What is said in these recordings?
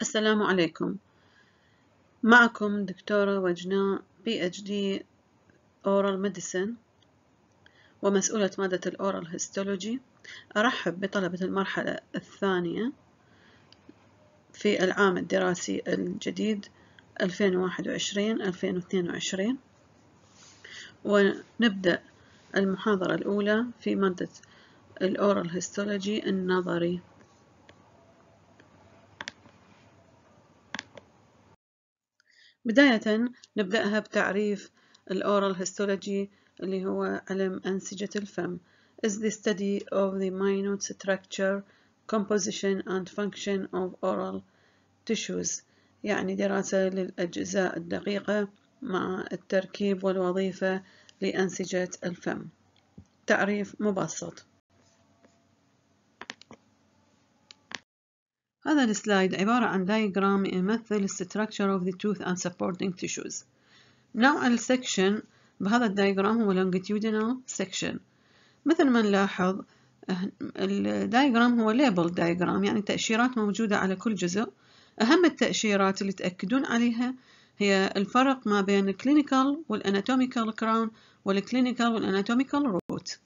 السلام عليكم. معكم دكتورة وجناء PhD oral medicine ومسؤولة مادة ال oral histology. أرحب بطلبة المرحلة الثانية في العام الدراسي الجديد 2021-2022 ونبدأ المحاضرة الأولى في مادة ال oral histology النظري. بداية نبدأها بتعريف ال oral histology اللي هو علم أنسجة الفم. Is the study of the minute structure, composition and function of oral tissues. يعني دراسة للأجزاء الدقيقة مع التركيب والوظيفة لأنسجة الفم. تعريف مبسط. هذا ال slide عبارة عن diagram يمثل structure of the tooth and supporting tissues. نوع ال section بهذا ال diagram هو longitudinal section. مثل ما نلاحظ ال diagram هو label diagram يعني تأشيرات موجودة على كل جزء. أهم التأشيرات اللي تأكدون عليها هي الفرق ما بين الكلينيكال والاناتوميكال كراون والكلينيكال والاناتوميكال روت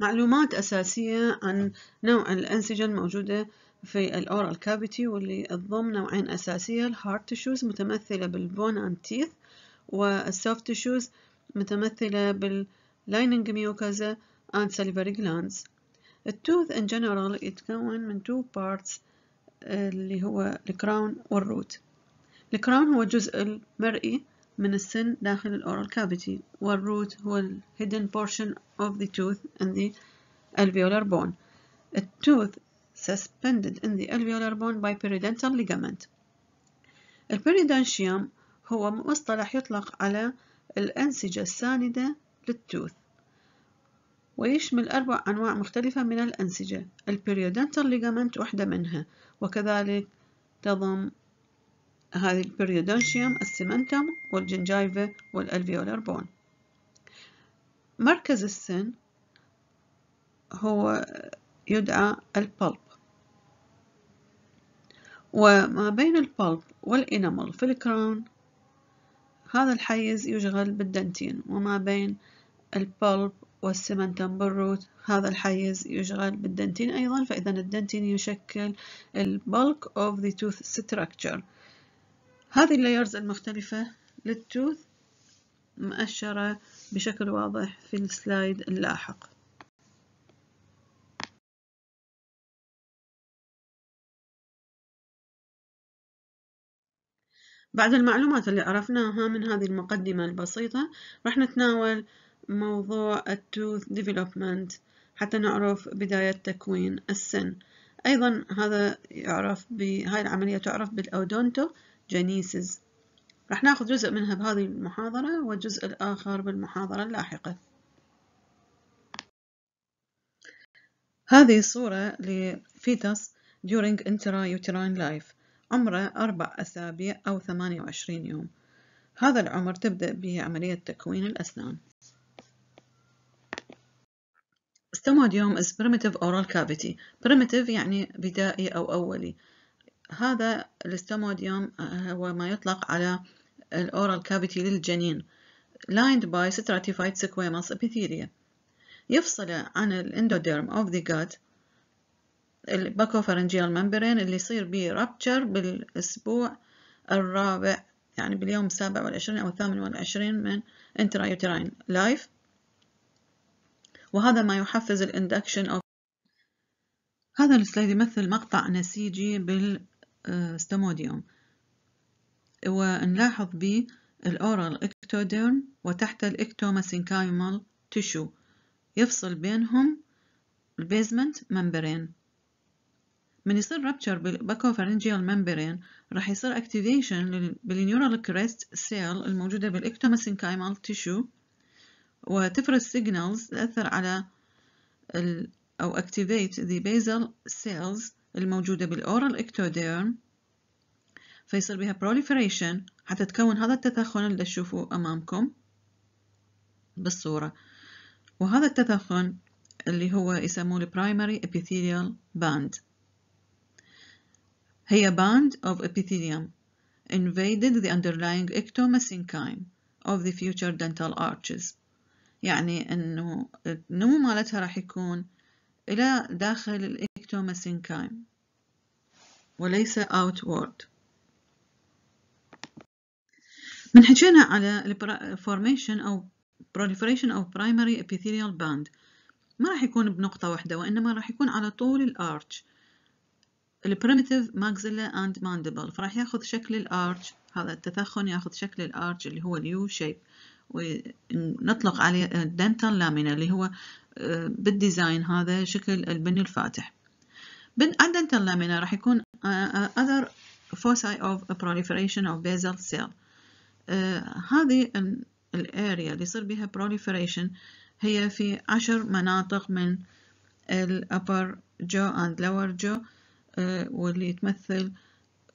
معلومات أساسية عن نوع الأنسجة الموجودة في ال oral cavity واللي تضم نوعين أساسية ال hard tissues متمثلة بال bone and teeth وال soft tissues متمثلة بال lining mucosa and salivary glands. ال tooth in general يتكون من two parts اللي هو ال crown وال root ال crown هو الجزء المرئي من السن داخل ال oral cavity وال root هو ال hidden portion of the tooth in the alveolar bone. A tooth suspended in the alveolar bone by periodontal ligament. ال periodontium هو مصطلح يطلق على الأنسجة الساندة لل tooth ويشمل أربع أنواع مختلفة من الأنسجة ال periodontal ligament واحدة منها وكذلك تضم هذه البريودونشيوم السمنتم والجنجايفا والألفيولار بون مركز السن هو يدعى البلب. وما بين البلب والإنامل في الكراون هذا الحيز يشغل بالدنتين. وما بين البلب والسمنتم بالروت هذا الحيز يشغل بال dentin أيضا. فإذا ال dentin يشكل ال bulk of the tooth structure. هذه ال layers المختلفة لل tooth مؤشرة بشكل واضح في ال slide اللاحق. بعد المعلومات اللي عرفناها من هذه المقدمة البسيطة راح نتناول موضوع ال tooth development حتى نعرف بداية تكوين السن. أيضا هذا يعرف بهاي العملية تعرف بال odontogenesis راح ناخذ جزء منها بهذه المحاضرة والجزء الآخر بالمحاضرة اللاحقة. هذه صورة ل fetus during intrauterine life. عمره أربع أسابيع أو ثمانية وعشرين يوم. هذا العمر تبدأ به عملية تكوين الأسنان. Stomodium is primitive oral cavity. primitive يعني بدائي أو أولي. هذا الاستموديوم هو ما يطلق على الأورال كافيتي للجنين lined by stratified squamous epithelia يفصل عن ال endoderm of the gut ال buccopharyngeal membrane اللي يصير به rupture بالأسبوع الرابع يعني باليوم السابع والعشرين أو الثامن والعشرين من intrauterine life. وهذا ما يحفز ال induction أو هذا ال slide يمثل مقطع نسيجي بال stomodeum ونلاحظ به ال oral ectoderm وتحت ال ectomesenchymal tissue يفصل بينهم ال basement membrane من يصير rupture بال buccopharyngeal membrane راح يصير activation بال neural crest cell الموجودة بال ectomesenchymal tissue وتفرز signals تأثر على ال أو activate the basal cells الموجودة بال oral ectoderm فيصير بها proliferation حتى تكون هذا التثخن اللي تشوفوه أمامكم بالصورة. وهذا التثخن اللي هو يسموه primary epithelial band. هي band of epithelium invaded the underlying ectomesenchyme of the future dental arches. يعني إنه النمو مالتها راح يكون إلى داخل الاكتوميسنكايم وليس outward. من حكينا على formation أو proliferation أو primary epithelial band. ما راح يكون بنقطة واحدة وإنما راح يكون على طول ال arch ال primitive maxilla and mandible. فراح ياخذ شكل ال arch هذا التثخن ياخذ شكل ال arch اللي هو ال U shape ونطلق عليه dental lamina اللي هو آه، بال design هذا شكل البني الفاتح. ال dental lamina راح يكون آه، آه، other foci of proliferation of basal cell. آه، هذه ال area اللي يصير بها proliferation هي في عشر مناطق من ال upper jaw and lower آه، واللي تمثل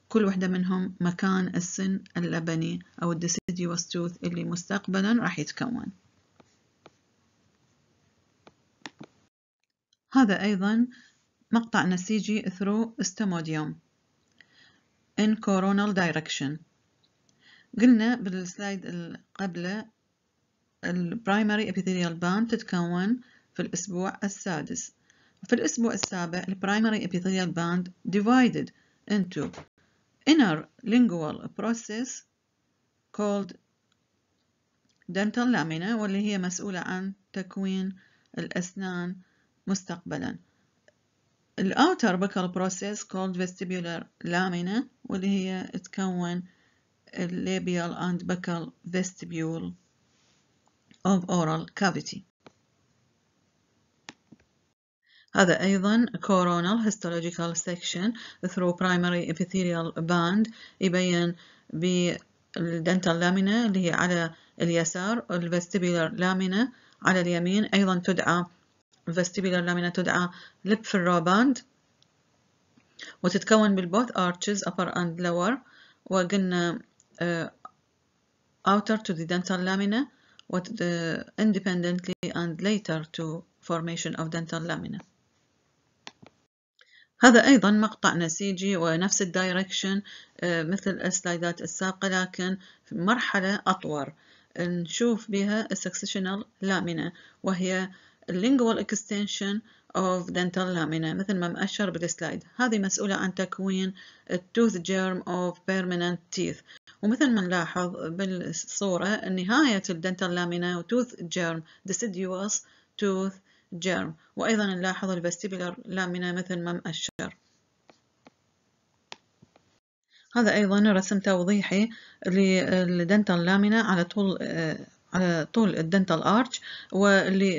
كل واحدة منهم مكان السن اللبني أو deciduous tooth اللي مستقبلا راح يتكون. هذا أيضا مقطع نسيجي through stomodeum in coronal direction. قلنا بال slide اللي قبله ال primary epithelial band تتكون في الأسبوع السادس. في الأسبوع السابع ال primary epithelial band divided into inner lingual process called dental lamina واللي هي مسؤولة عن تكوين الأسنان مستقبلا. ال outer buccal process called vestibular lamina واللي هي تكون labial and buccal vestibule of oral cavity هذا أيضا coronal histological section through primary epithelial band يبين بالdental lamina اللي هي على اليسار vestibular lamina على اليمين أيضا تدعى vestibular lamina تدعى lip band وتتكون بالboth arches upper and lower وقلنا uh, outer to the dental lamina what the independently and later to formation of dental lamina هذا أيضا مقطع نسيجي ونفس الدايركشن مثل ال slideات السابقة لكن في مرحلة أطول نشوف بها ال successional lamina وهي lingual extension of dental lamina مثل ما مأشر بال slide. هذه مسؤولة عن تكوين tooth germ of permanent teeth. ومثل ما نلاحظ بالصورة نهاية ال dental lamina و tooth germ deciduous tooth germ. وأيضا نلاحظ ال vestibular lamina مثل ما مأشر. هذا أيضا رسم توضيحي لل dental lamina على طول على طول ال dental arch واللي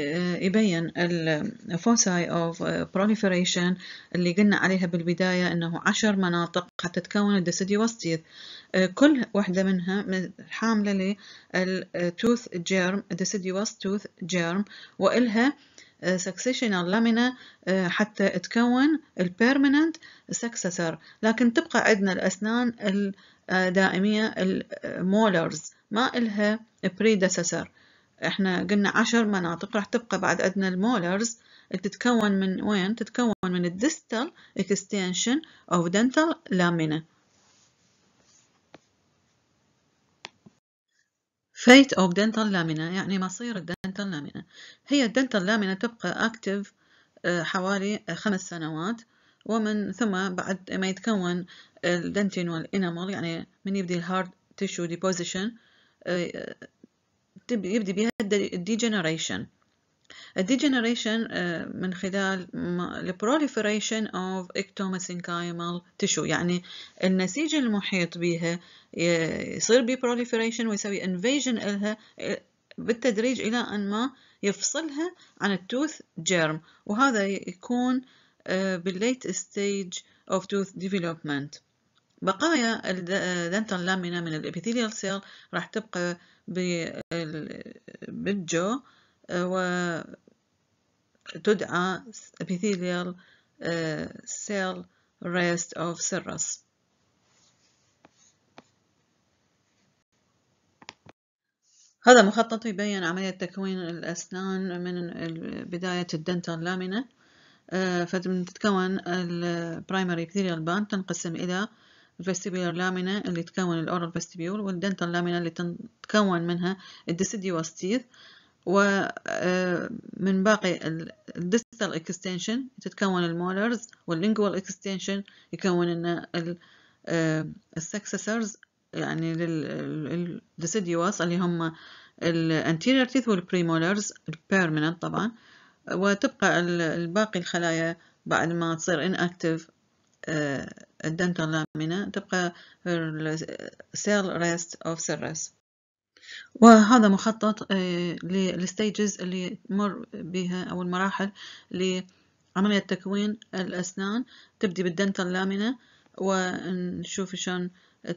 يبين ال foci of proliferation اللي قلنا عليها بالبداية إنه عشر مناطق حتى تكون ال deciduous teeth كل واحدة منها حاملة لل tooth germ deciduous tooth germ وإلها successional lamina حتى تكون ال permanent successor. لكن تبقى عندنا الأسنان الدائمية ال molars ما إلها predecessor. إحنا قلنا عشر مناطق راح تبقى بعد عندنا ال molars. تتكون من وين؟ تتكون من ال distal extension of dental lamina. Fate of dental lamina يعني مصير ال dental lamina هي ال dental lamina تبقى active آه، حوالي خمس سنوات ومن ثم بعد ما يتكون ال dentin وال enamel يعني من يبدي ال hard tissue deposition يبدي بها ال degeneration ال degeneration آه، من خلال ال proliferation of ectomesenchymal tissue. يعني النسيج المحيط بها يصير بي proliferation ويسوي invasion لها آه، بالتدريج إلى أن ما يفصلها عن ال tooth germ وهذا يكون بال late stage of tooth development. بقايا ال dental lamina من ال epithelial cell راح تبقى بال jaw وتدعى epithelial cell rest of هذا مخطط يبين عملية تكوين الأسنان من بداية ال dental lamina فتتكون ال primary epithelial band تنقسم إلى ال vestibular lamina اللي تكون ال oral vestibule وال dental lamina اللي تتكون منها ال deciduous teeth ومن باقي ال distal extension تتكون ال molars وال lingual extension يكون لنا ال successors يعني لل deciduous اللي هم ال anterior teeth وال premolars ال permanent طبعا. وتبقى الباقي الخلايا بعد ما تصير inactive ال dental lamina تبقى cell rest of Serres وهذا مخطط لل stages اللي تمر بها أو المراحل لعملية تكوين الأسنان. تبدي بال dental lamina ونشوف شلون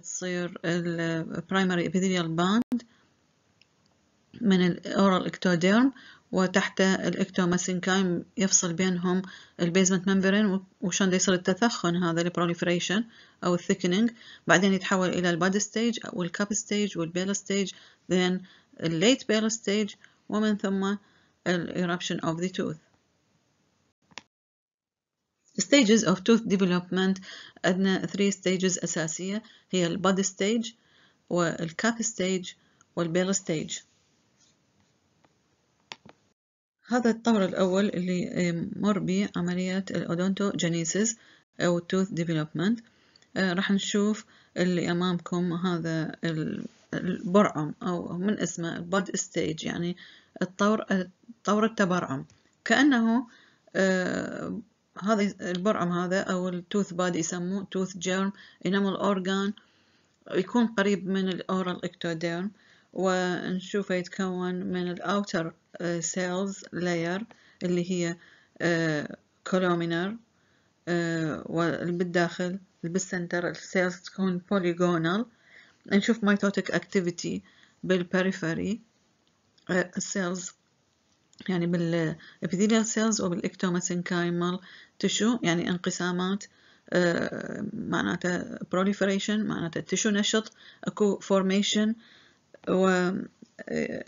تصير ال primary epithelial band من ال oral ectoderm وتحت ال ectomesenchyme يفصل بينهم ال basement membrane وشلون يصير التثخن هذا ال proliferation أو ال thickening بعدين يتحول إلى الباد ستيج والكاب ستيج والبيل ستيج then الليت بيل ستيج ومن ثم eruption of the tooth. Stages of tooth development عندنا three stages أساسية هي ال bud stage وال cap stage وال bell stage هذا الطور الأول اللي مر به عملية ال odontogenesis أو tooth development. راح نشوف اللي أمامكم هذا البرعم أو من اسمه ال bud stage يعني الطور طور التبرعم. كأنه آه هذا البرعم هذا أو ال tooth bud يسموه tooth germ enamel organ يكون قريب من ال oral ectoderm ونشوفه يتكون من ال outer cells layer اللي هي columnar وبالداخل بال center ال cells تكون polygonal نشوف mitotic activity بال periphery ال cells يعني بال epithelial cells وبال ectomesenchymal tissue يعني انقسامات معناته proliferation معناته tissue نشط اكو formation و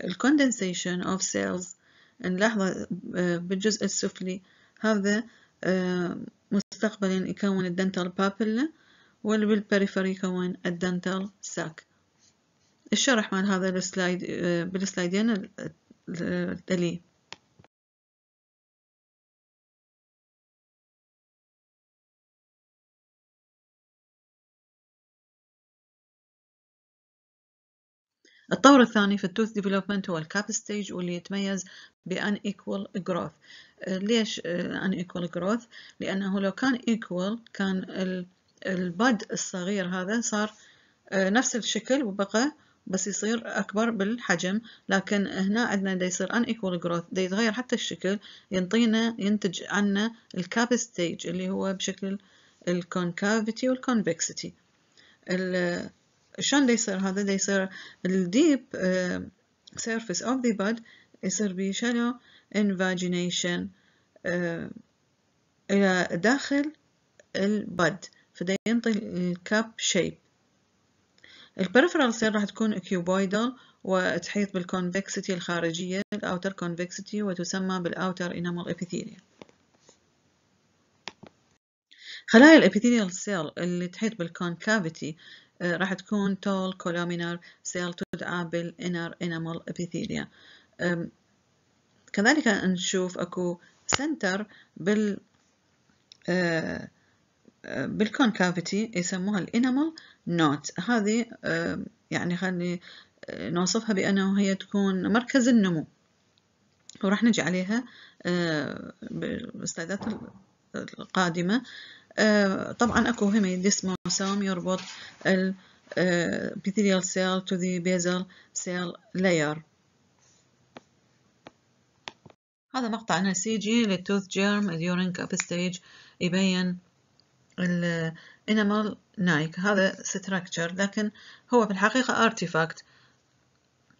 ال condensation of cells. نلاحظه بالجزء السفلي هذا مستقبلا يكون ال dental papilla واللي بال periphery يكون ال dental sac الشرح مال هذا ال slide بال slide ين التالي الطور الثاني في ال tooth development هو ال cap stage واللي يتميز ب unequal growth ليش unequal growth لأنه لو كان equal كان ال bud الصغير هذا صار نفس الشكل وبقى بس يصير أكبر بالحجم. لكن هنا عندنا دا يصير unequal growth دا يتغير حتى الشكل ينطينا ينتج عنا ال cap stage اللي هو بشكل ال concavity وال convexity شلون دا يصير هذا؟ دا يصير ال deep surface of the bud يصير بيه shallow invagination إلى داخل ال bud فدا ينطي ال cap shape ال peripheral cell راح تكون cuboidal وتحيط بال convexity الخارجية ال outer convexity وتسمى بال outer enamel epithelia خلايا ال epithelial cell اللي تحيط بال concavity راح تكون tall columnar cell تدعى بال inner enamel epithelia. كذلك نشوف أكو center بال بال concavity يسموها ال enamel knot. هذه يعني خلي نوصفها بأنه هي تكون مركز النمو. وراح نجي عليها بال slide ات القادمة. طبعا أكو هم desmosome يربط epithelial cell to the basal cell layer هذا مقطع نسيجي لل tooth germ during cap stage يبين ال enamel niche. هذا structure لكن هو في الحقيقة artifact.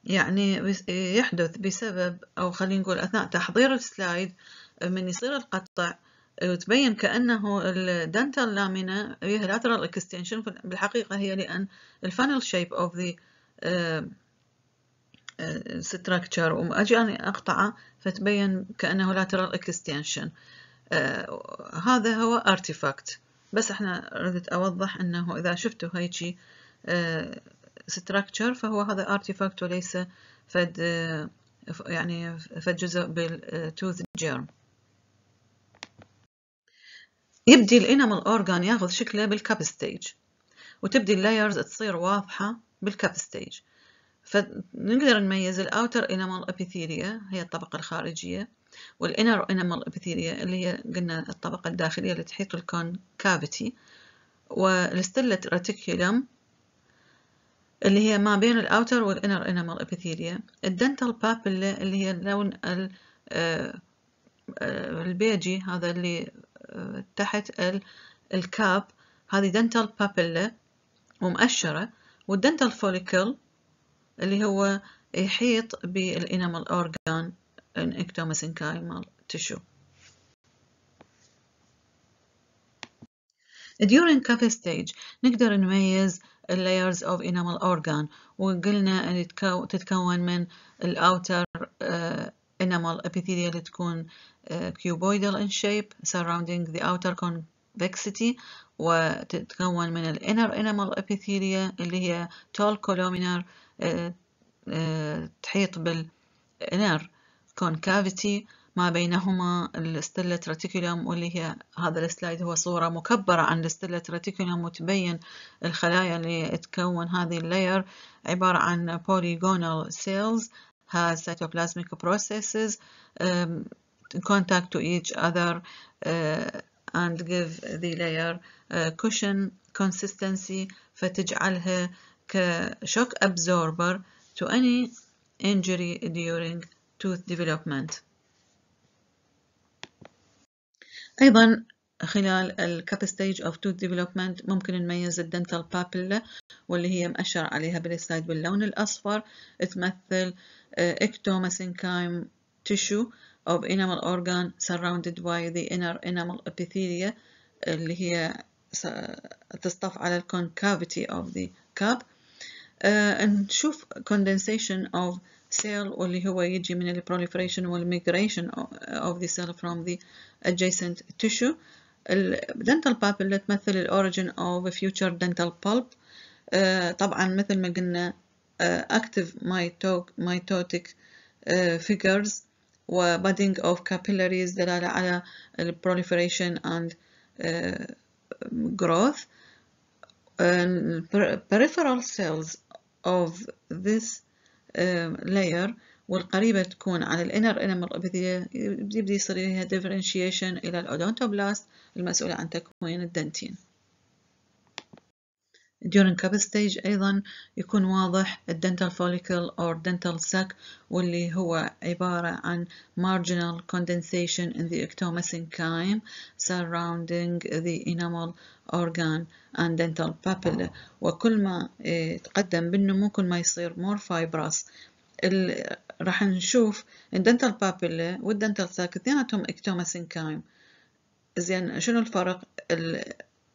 يعني يحدث بسبب أو خلينا نقول أثناء تحضير ال slide من يصير القطع وتبين كأنه ال dental lamina فيها lateral extension بالحقيقة هي لأن الفانل shape of the structure. وأجي أنا أقطعه فتبين كأنه lateral extension. هذا هو artifact. بس إحنا ردت أوضح أنه إذا شفتوا هيجي structure فهو هذا artifact وليس فد يعني فد جزء بالتوث جيرم يبدي ال enamel organ ياخذ شكله بال cap stage وتبدي ال layers تصير واضحة بال cap stage. فنقدر نميز ال outer enamel epithelia هي الطبقة الخارجية وال inner enamel epithelia اللي هي قلنا الطبقة الداخلية اللي تحيط ال concavity وال stellate reticulum اللي هي ما بين ال outer وال inner enamel epithelia. ال dental papilla اللي هي اللون آه، البيجي هذا اللي آه، تحت ال cap. هذه dental papilla ومؤشرة وال dental follicle اللي هو يحيط بال enamel organ and ectomesenchymal tissue. During cap stage نقدر نميز layers of enamel organ وقلنا تتكون من ال outer enamel epithelial تكون uh, cuboidal in shape surrounding the outer convexity وتتكون من ال inner enamel epithelial اللي هي tall columnar uh, uh, تحيط بال inner concavity ما بينهما ال stellate reticulum واللي هي هذا ال slide هو صورة مكبرة عن ال stellate reticulum وتبين الخلايا اللي تكون هذه اللاير عبارة عن polygonal cells has cytoplasmic processes um, contact to each other uh, and give the layer uh, cushion consistency فتجعلها كشوك absorber to any injury during tooth development أيضا خلال الكاب ستيج of tooth development ممكن نميز الدنتال بابيلا واللي هي مأشر عليها بالسلايد باللون الأصفر تمثل ectomesenchyme tissue of enamel organ surrounded by the inner enamel epithelia اللي هي تصطف على concavity of the cup uh, نشوف condensation of cell واللي هو يجي من ال proliferation وال migration of the cell from the adjacent tissue ال dental pulp اللي تمثل ال origin of future dental pulp uh, طبعا مثل ما قلنا uh, active mitotic uh, figures و budding of capillaries دلالة على ال proliferation and uh, growth uh, peripheral cells of this layer والقريبة تكون على ال inner enamel epithelia يبدي يصير لها differentiation إلى ال odontoblast المسؤولة عن تكوين ال dentin. during cap stage أيضا يكون واضح ال dental follicle or dental sac واللي هو عبارة عن marginal condensation in the ectomesenchyme surrounding the enamel organ and dental papilla وكل ما يتقدم بالنمو كل ما يصير more fibrous راح نشوف ال dental papilla وال dental sac اثنيناتهم ectomesenchyme زين شنو الفرق؟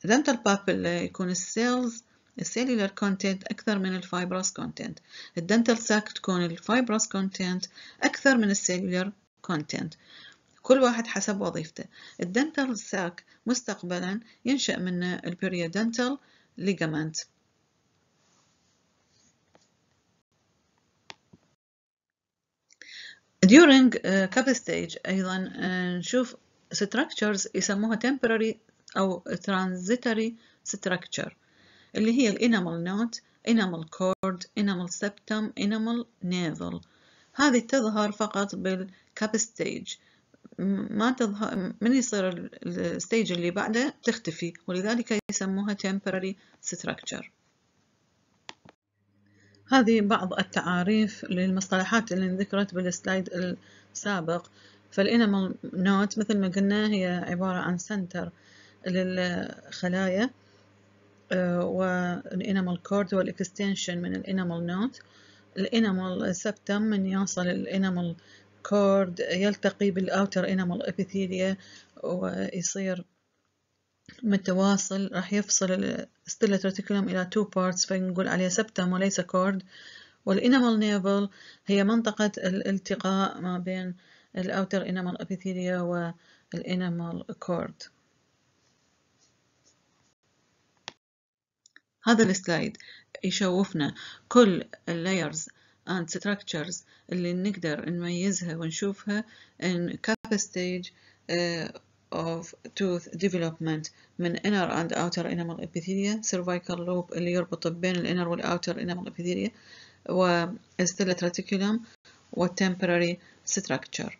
ال dental papilla يكون ال cells ال cellular content أكثر من ال fibrous content ال dental sac تكون ال fibrous content أكثر من ال cellular content كل واحد حسب وظيفته. ال dental sac مستقبلا ينشأ منه ال periodontal ligament during uh, cap stage أيضا uh, نشوف structures يسموها temporary أو transitory structure اللي هي ال enamel knot enamel cord enamel septum enamel navel هذه تظهر فقط بال cap stage ما تظهر من يصير ال stage اللي بعده تختفي ولذلك يسموها temporary structure. هذه بعض التعاريف للمصطلحات اللي ذكرت بال slide السابق. فال enamel knot مثل ما قلنا هي عبارة عن center للخلايا وال enamel cord وال extension من ال enamel knot. ال enamel septum من يصل ال enamel cord يلتقي بال outer enamel epithelia ويصير متواصل راح يفصل ال stellate reticulum إلى two parts فنقول عليه septum وليس cord وال enamel navel هي منطقة الالتقاء ما بين ال outer enamel epithelia وال enamel cord هذا ال slide يشوفنا كل ال layers and structures اللي نقدر نميزها ونشوفها in kappa stage uh, of tooth development من inner and outer enamel epithelia cervical lobe اللي يربط بين الانر والاوتر enamel epithelia و stellate reticulum و temporary structure